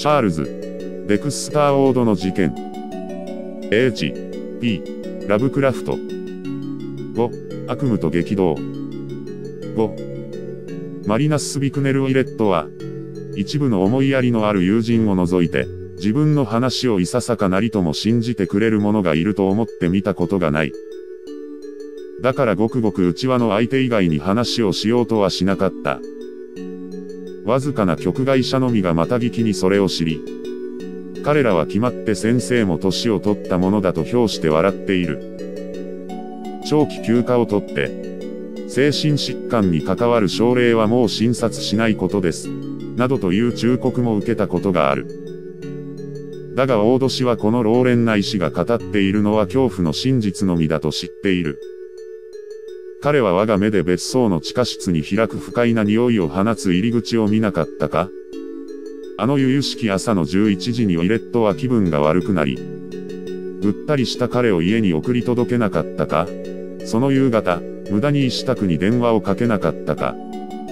チャールズ、デクスター・ウォードの事件。H、P、ラブクラフト。5、悪夢と激動。5、マリナス・ビクネル・ウィレットは、一部の思いやりのある友人を除いて、自分の話をいささかなりとも信じてくれる者がいると思ってみたことがない。だからごくごく内輪の相手以外に話をしようとはしなかった。わずかな局外者のみがまた聞きにそれを知り、彼らは決まって先生も年を取ったものだと評して笑っている。長期休暇を取って、精神疾患に関わる症例はもう診察しないことです。などという忠告も受けたことがある。だが大戸氏はこの老練な医師が語っているのは恐怖の真実のみだと知っている。彼は我が目で別荘の地下室に開く不快な匂いを放つ入り口を見なかったか？あの由々しき朝の11時にウィレットは気分が悪くなり、ぐったりした彼を家に送り届けなかったか？その夕方、無駄に石宅に電話をかけなかったか？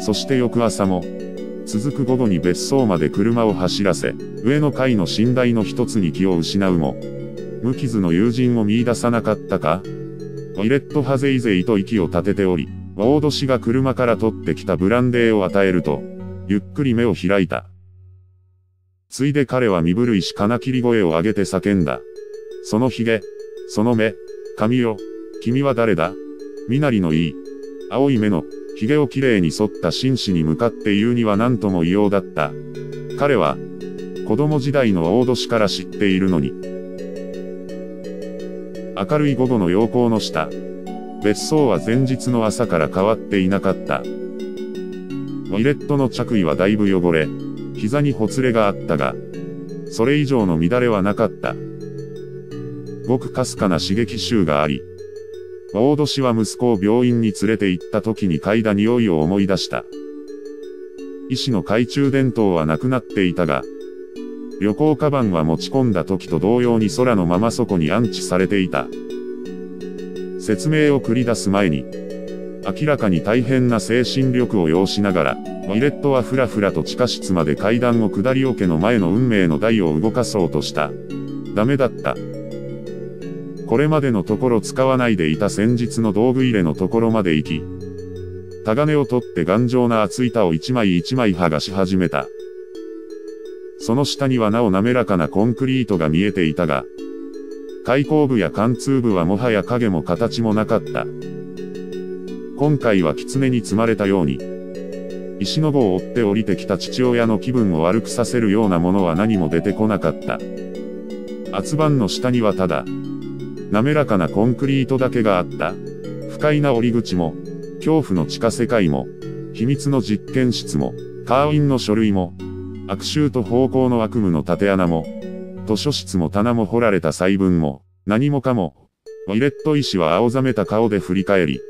そして翌朝も、続く午後に別荘まで車を走らせ、上の階の寝台の一つに気を失うも、無傷の友人を見出さなかったか？ウィレットハゼイゼイと息を立てており、大戸氏が車から取ってきたブランデーを与えると、ゆっくり目を開いた。ついで彼は身震いし金切り声を上げて叫んだ。その髭、その目、髪よ、君は誰だ？身なりのいい、青い目の、髭をきれいに剃った紳士に向かって言うには何とも異様だった。彼は、子供時代の大戸氏から知っているのに。明るい午後の陽光の下、別荘は前日の朝から変わっていなかった。ウィレットの着衣はだいぶ汚れ、膝にほつれがあったが、それ以上の乱れはなかった。ごくかすかな刺激臭があり、大戸氏は息子を病院に連れて行った時に嗅いだ匂いを思い出した。医師の懐中電灯はなくなっていたが、旅行カバンは持ち込んだ時と同様に空のままそこに安置されていた。説明を繰り出す前に、明らかに大変な精神力を要しながら、ウィレットはふらふらと地下室まで階段を下り桶の前の運命の台を動かそうとした。ダメだった。これまでのところ使わないでいた先日の道具入れのところまで行き、タガネを取って頑丈な厚板を一枚一枚剥がし始めた。その下にはなお滑らかなコンクリートが見えていたが、開口部や貫通部はもはや影も形もなかった。今回は狐に積まれたように、石の棒を追って降りてきた父親の気分を悪くさせるようなものは何も出てこなかった。厚板の下にはただ、滑らかなコンクリートだけがあった。不快な折り口も、恐怖の地下世界も、秘密の実験室も、カーインの書類も、悪臭と方向の悪夢の縦穴も、図書室も棚も掘られた細分も、何もかも、ウィレット医師は青ざめた顔で振り返り、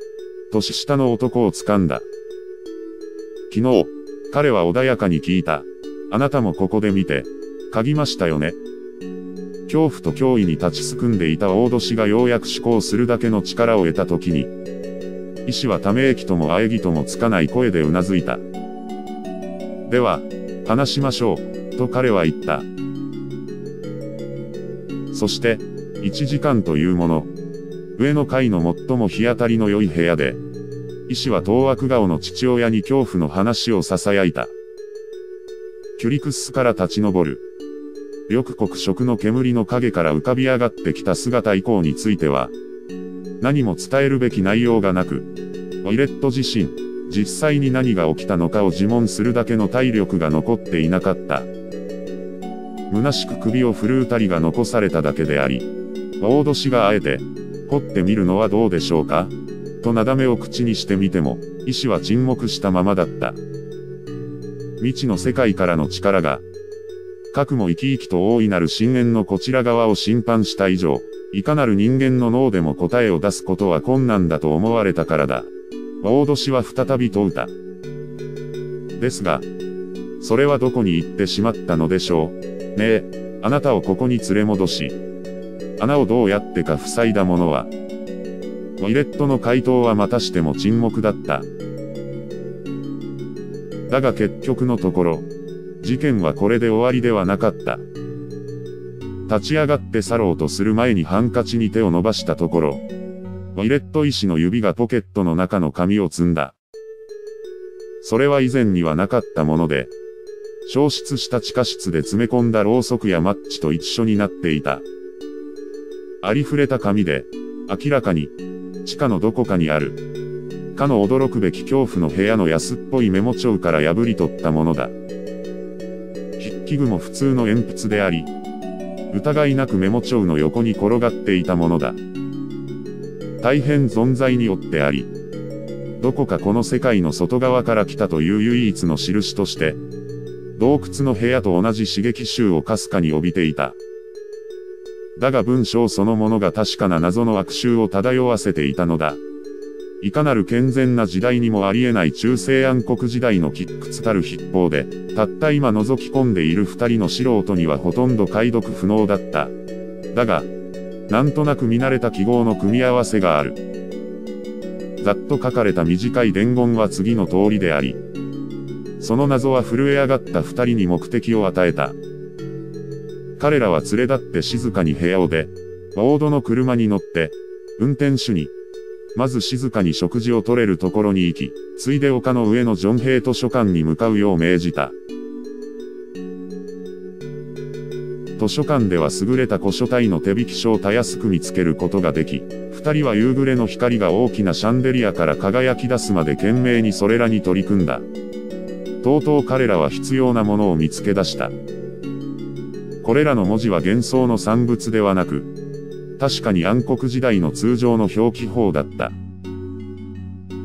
年下の男を掴んだ。昨日、彼は穏やかに聞いた。あなたもここで見て、嗅ぎましたよね。恐怖と脅威に立ちすくんでいた大戸氏がようやく思考するだけの力を得た時に、医師はため息とも喘ぎともつかない声で頷いた。では、話しましょう、と彼は言った。そして、1時間というもの。上の階の最も日当たりの良い部屋で、医師は当悪顔の父親に恐怖の話を囁いた。キュリクスから立ち上る。緑黒色の煙の影から浮かび上がってきた姿以降については、何も伝えるべき内容がなく、ウィレット自身、実際に何が起きたのかを自問するだけの体力が残っていなかった。虚しく首を振るうたりが残されただけであり、大戸氏があえて、掘ってみるのはどうでしょうか？となだめを口にしてみても、医師は沈黙したままだった。未知の世界からの力が、核も生き生きと大いなる深淵のこちら側を侵犯した以上、いかなる人間の脳でも答えを出すことは困難だと思われたからだ。大戸氏は再び問うた。ですが、それはどこに行ってしまったのでしょう。ねえ、あなたをここに連れ戻し、穴をどうやってか塞いだものは、ウィレットの回答はまたしても沈黙だった。だが結局のところ、事件はこれで終わりではなかった。立ち上がって去ろうとする前にハンカチに手を伸ばしたところ、ウィレット医師の指がポケットの中の紙を積んだ。それは以前にはなかったもので、消失した地下室で詰め込んだろうそくやマッチと一緒になっていた。ありふれた紙で、明らかに、地下のどこかにある。かの驚くべき恐怖の部屋の安っぽいメモ帳から破り取ったものだ。筆記具も普通の鉛筆であり、疑いなくメモ帳の横に転がっていたものだ。大変存在によってあり、どこかこの世界の外側から来たという唯一の印として、洞窟の部屋と同じ刺激臭をかすかに帯びていた。だが文章そのものが確かな謎の悪臭を漂わせていたのだ。いかなる健全な時代にもありえない中世暗黒時代の喫屈たる筆法で、たった今覗き込んでいる二人の素人にはほとんど解読不能だった。だが、なんとなく見慣れた記号の組み合わせがある。ざっと書かれた短い伝言は次の通りであり、その謎は震え上がった二人に目的を与えた。彼らは連れ立って静かに部屋を出、ボードの車に乗って、運転手に、まず静かに食事を取れるところに行き、ついで丘の上のジョンヘイ図書館に向かうよう命じた。図書館では優れた古書体の手引き書をたやすく見つけることができ、二人は夕暮れの光が大きなシャンデリアから輝き出すまで懸命にそれらに取り組んだ。とうとう彼らは必要なものを見つけ出した。これらの文字は幻想の産物ではなく、確かに暗黒時代の通常の表記法だった。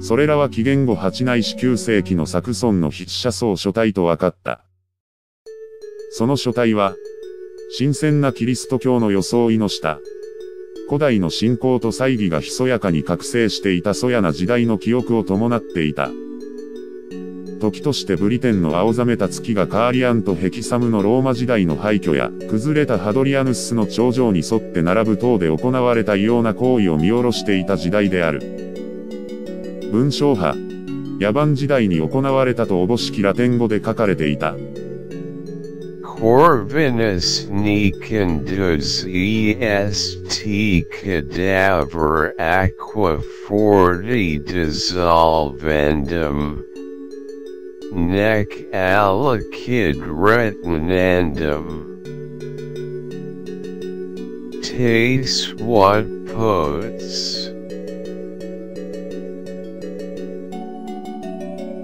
それらは紀元後8ないし9世紀のサクソンの筆者層書体と分かった。その書体は、新鮮なキリスト教の装いの下。古代の信仰と猜疑がひそやかに覚醒していたそやな時代の記憶を伴っていた。時としてブリテンの青ざめた月がカーリアンとヘキサムのローマ時代の廃墟や、崩れたハドリアヌスの頂上に沿って並ぶ塔で行われた異様な行為を見下ろしていた時代である。文章派、野蛮時代に行われたとおぼしきラテン語で書かれていた。Corvinus nicandus est cadaver aqua forti dissolvendum nec alicid retinandum taste what poets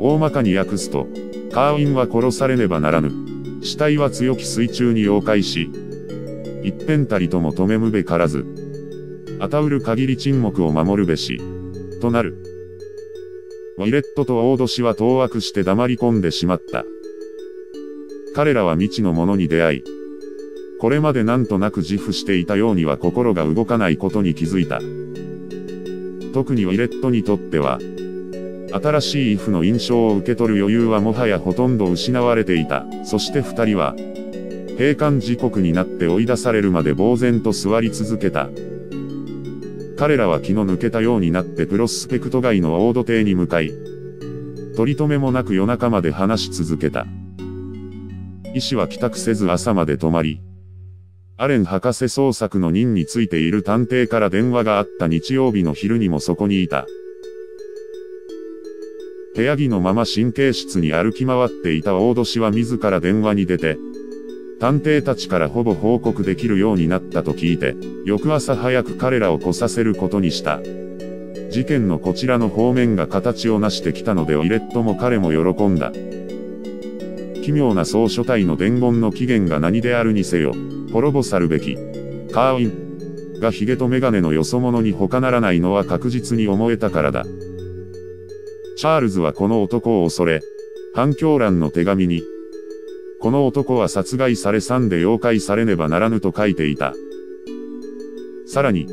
大まかに訳すと、カーウィンは殺されねばならぬ。 死体は強き水中に妖怪し、一辺たりとも止めむべからず、あたうる限り沈黙を守るべし、となる。ウィレットとオード氏は当惑して黙り込んでしまった。彼らは未知のものに出会い、これまでなんとなく自負していたようには心が動かないことに気づいた。特にウィレットにとっては、新しい if の印象を受け取る余裕はもはやほとんど失われていた。そして二人は、閉館時刻になって追い出されるまで呆然と座り続けた。彼らは気の抜けたようになってプロスペクト街のオード邸に向かい、取り留めもなく夜中まで話し続けた。医師は帰宅せず朝まで泊まり、アレン博士捜索の任についている探偵から電話があった日曜日の昼にもそこにいた。部屋着のまま神経室に歩き回っていた大戸氏は自ら電話に出て、探偵たちからほぼ報告できるようになったと聞いて、翌朝早く彼らを来させることにした。事件のこちらの方面が形を成してきたのでオイレットも彼も喜んだ。奇妙な総書体の伝言の起源が何であるにせよ、滅ぼさるべき、カーウィン、がヒゲとメガネのよそ者に他ならないのは確実に思えたからだ。チャールズはこの男を恐れ、反響欄の手紙に、この男は殺害されさんで妖怪されねばならぬと書いていた。さらに、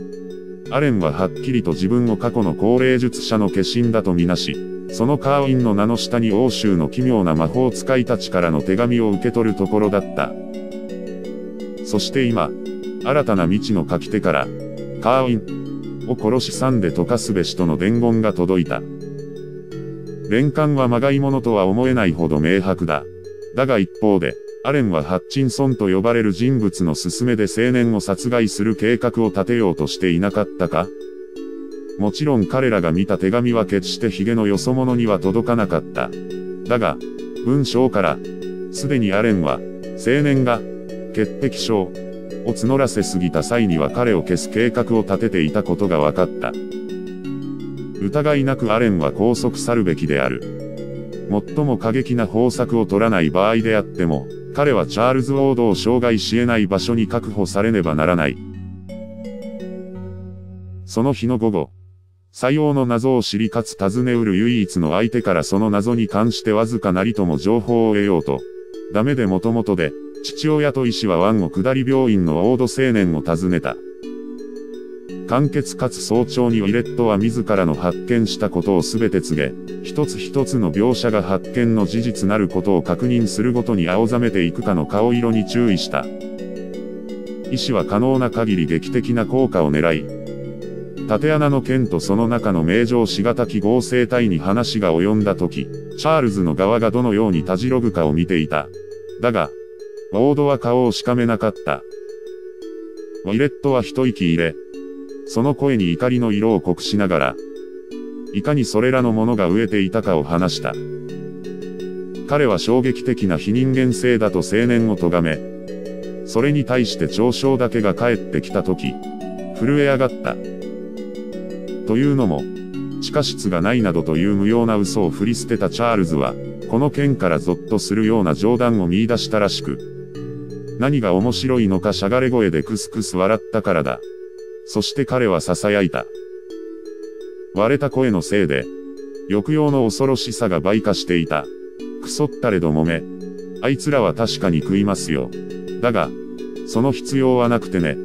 アレンははっきりと自分を過去の高齢術者の化身だとみなし、そのカーウィンの名の下に欧州の奇妙な魔法使いたちからの手紙を受け取るところだった。そして今、新たな未知の書き手から、カーウィンを殺しさんで溶かすべしとの伝言が届いた。連関はまがいものとは思えないほど明白だ。だが一方で、アレンはハッチンソンと呼ばれる人物の勧めで青年を殺害する計画を立てようとしていなかったかもちろん彼らが見た手紙は決してヒゲのよそ者には届かなかった。だが、文章から、すでにアレンは、青年が、潔癖症、を募らせすぎた際には彼を消す計画を立てていたことが分かった。疑いなくアレンは拘束さるべきである。最も過激な方策を取らない場合であっても、彼はチャールズ・ウォードを障害し得ない場所に確保されねばならない。その日の午後、採用の謎を知りかつ尋ねうる唯一の相手からその謎に関してわずかなりとも情報を得ようと、ダメでもともとで、父親と医師は湾を下り病院のオード青年を訪ねた。簡潔かつ早朝にウィレットは自らの発見したことを全て告げ、一つ一つの描写が発見の事実なることを確認するごとに青ざめていくかの顔色に注意した。医師は可能な限り劇的な効果を狙い、縦穴の剣とその中の名城しがたき合成体に話が及んだ時、チャールズの側がどのようにたじろぐかを見ていた。だが、ウォードは顔をしかめなかった。ウィレットは一息入れ、その声に怒りの色を濃くしながら、いかにそれらのものが飢えていたかを話した。彼は衝撃的な非人間性だと青年を咎め、それに対して嘲笑だけが帰ってきた時、震え上がった。というのも、地下室がないなどという無用な嘘を振り捨てたチャールズは、この件からゾッとするような冗談を見出したらしく、何が面白いのかしゃがれ声でクスクス笑ったからだ。そして彼は囁いた。割れた声のせいで、抑揚の恐ろしさが倍化していた。くそったれどもめ。あいつらは確かに食いますよ。だが、その必要はなくてね。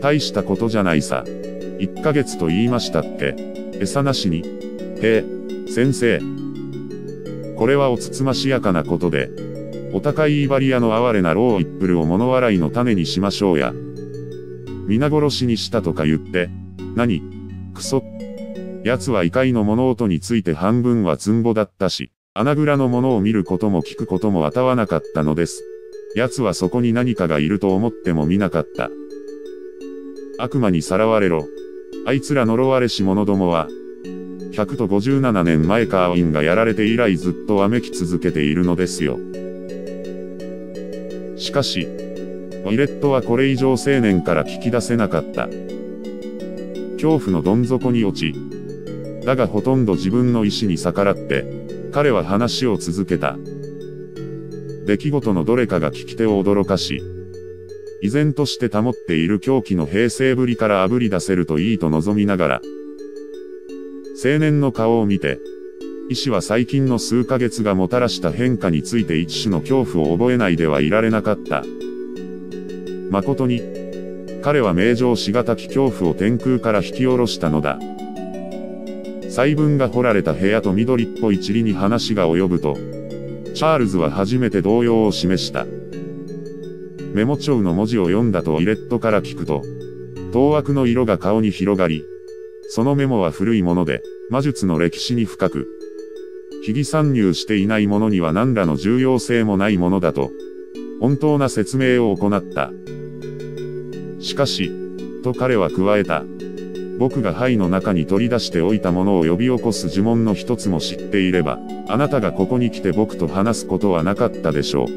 大したことじゃないさ。1ヶ月と言いましたっけ餌なしに。へえ、先生。これはおつつましやかなことで、お高いイバリアの哀れなローイップルを物笑いの種にしましょうや。皆殺しにしたとか言って、何？クソ。奴は異界の物音について半分はツンボだったし、穴蔵のものを見ることも聞くことも当わなかったのです。奴はそこに何かがいると思っても見なかった。悪魔にさらわれろ。あいつら呪われし者どもは、100と57年前カーウィンがやられて以来ずっとわめき続けているのですよ。しかし、ウィレットはこれ以上青年から聞き出せなかった。恐怖のどん底に落ち、だがほとんど自分の意志に逆らって、彼は話を続けた。出来事のどれかが聞き手を驚かし、依然として保っている狂気の平静ぶりから炙り出せるといいと望みながら、青年の顔を見て、医師は最近の数ヶ月がもたらした変化について一種の恐怖を覚えないではいられなかった。誠に、彼は名城しがたき恐怖を天空から引き下ろしたのだ。細分が掘られた部屋と緑っぽい塵に話が及ぶと、チャールズは初めて動揺を示した。メモ帳の文字を読んだとイレットから聞くと、当惑の色が顔に広がり、そのメモは古いもので、魔術の歴史に深く、秘技参入していないものには何らの重要性もないものだと、本当な説明を行った。しかし、と彼は加えた。僕が灰の中に取り出しておいたものを呼び起こす呪文の一つも知っていれば、あなたがここに来て僕と話すことはなかったでしょう。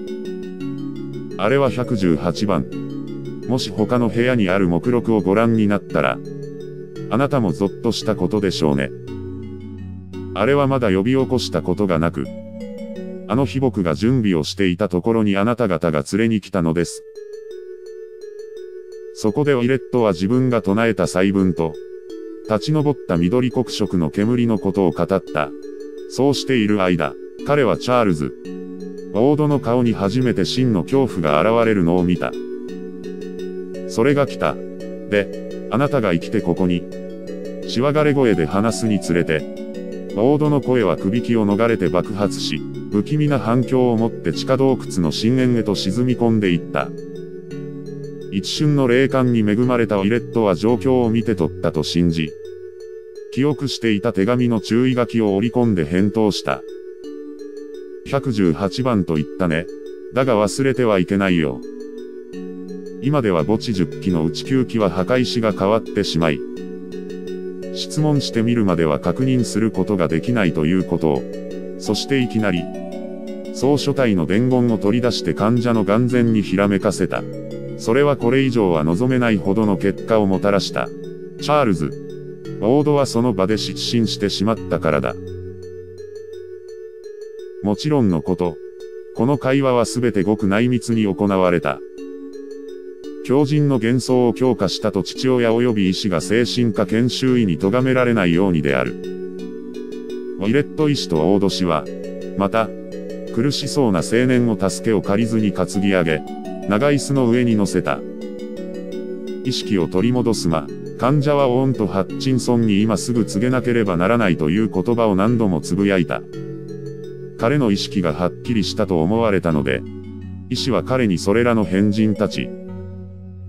あれは118番。もし他の部屋にある目録をご覧になったら、あなたもゾッとしたことでしょうね。あれはまだ呼び起こしたことがなく、あの日僕が準備をしていたところにあなた方が連れに来たのです。そこでオイレットは自分が唱えた細文と、立ち上った緑黒色の煙のことを語った。そうしている間、彼はチャールズ、ウォードの顔に初めて真の恐怖が現れるのを見た。それが来た。で、あなたが生きてここに。しわがれ声で話すにつれて、ウォードの声は首輝を逃れて爆発し、不気味な反響を持って地下洞窟の深淵へと沈み込んでいった。一瞬の霊感に恵まれたオイレットは状況を見て取ったと信じ、記憶していた手紙の注意書きを織り込んで返答した。118番と言ったね。だが忘れてはいけないよ。今では墓地10機の内9機は墓石が変わってしまい、質問してみるまでは確認することができないということを、そしていきなり、総書体の伝言を取り出して患者の眼前にひらめかせた。それはこれ以上は望めないほどの結果をもたらした。チャールズ。ウォードはその場で失神してしまったからだ。もちろんのこと。この会話はすべてごく内密に行われた。強靭の幻想を強化したと父親及び医師が精神科研修医に咎められないようにである。ウィレット医師とオード氏は、また、苦しそうな青年を助けを借りずに担ぎ上げ、長椅子の上に乗せた。意識を取り戻すま、患者はオーンとハッチンソンに今すぐ告げなければならないという言葉を何度もつぶやいた。彼の意識がはっきりしたと思われたので、医師は彼にそれらの変人たち、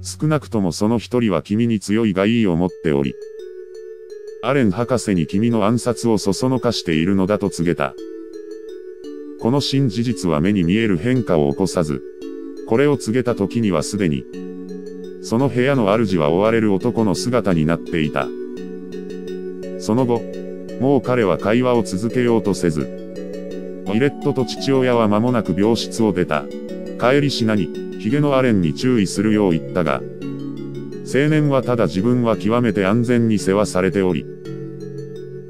少なくともその一人は君に強い害意を持っており、アレン博士に君の暗殺をそそのかしているのだと告げた。この新事実は目に見える変化を起こさず、これを告げた時にはすでに、その部屋の主は追われる男の姿になっていた。その後、もう彼は会話を続けようとせず、ウィレットと父親は間もなく病室を出た。帰りしなに、ヒゲのアレンに注意するよう言ったが、青年はただ自分は極めて安全に世話されており、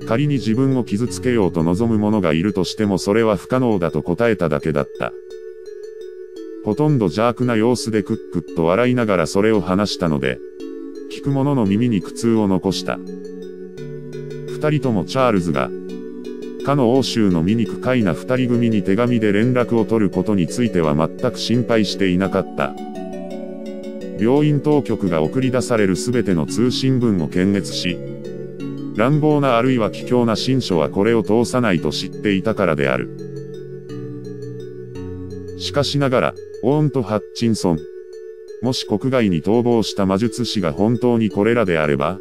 仮に自分を傷つけようと望む者がいるとしてもそれは不可能だと答えただけだった。ほとんど邪悪な様子でクックッと笑いながらそれを話したので、聞く者の耳に苦痛を残した。二人ともチャールズが、かの欧州の醜快な二人組に手紙で連絡を取ることについては全く心配していなかった。病院当局が送り出される全ての通信文を検閲し、乱暴なあるいは卑怯な新書はこれを通さないと知っていたからである。しかしながら、オーンとハッチンソン。もし国外に逃亡した魔術師が本当にこれらであれば、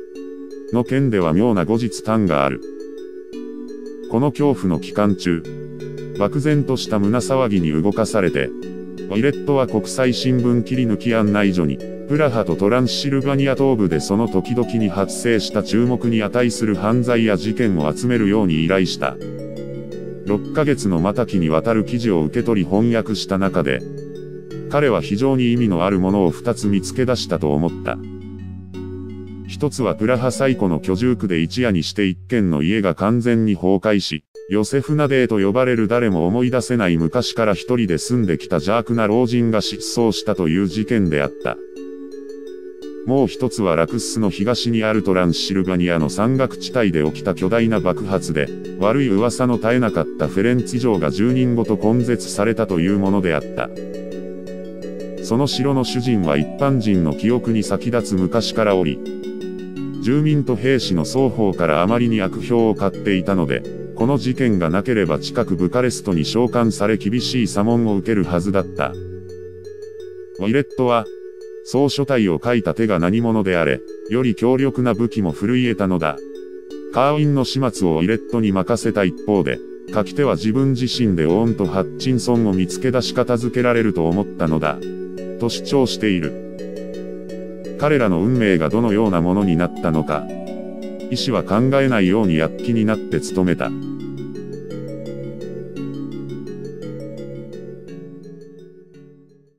の件では妙な後日談がある。この恐怖の期間中、漠然とした胸騒ぎに動かされて、ウィレットは国際新聞切り抜き案内所に、プラハとトランシルバニア東部でその時々に発生した注目に値する犯罪や事件を集めるように依頼した。6ヶ月のまたきにわたる記事を受け取り翻訳した中で、彼は非常に意味のあるものを2つ見つけ出したと思った。一つはプラハ最古の居住区で一夜にして一軒の家が完全に崩壊し、ヨセフナデーと呼ばれる誰も思い出せない昔から一人で住んできた邪悪な老人が失踪したという事件であった。もう一つはラクスの東にあるトランシルバニアの山岳地帯で起きた巨大な爆発で、悪い噂の絶えなかったフェレンツィ城が住人ごと根絶されたというものであった。その城の主人は一般人の記憶に先立つ昔からおり、住民と兵士の双方からあまりに悪評を買っていたので、この事件がなければ近くブカレストに召喚され厳しい査問を受けるはずだった。ウィレットは、総書体を書いた手が何者であれ、より強力な武器も振るい得たのだ。カーウィンの始末をイレットに任せた一方で、書き手は自分自身でオーンとハッチンソンを見つけ出し片付けられると思ったのだ。と主張している。彼らの運命がどのようなものになったのか。医師は考えないように躍起になって努めた。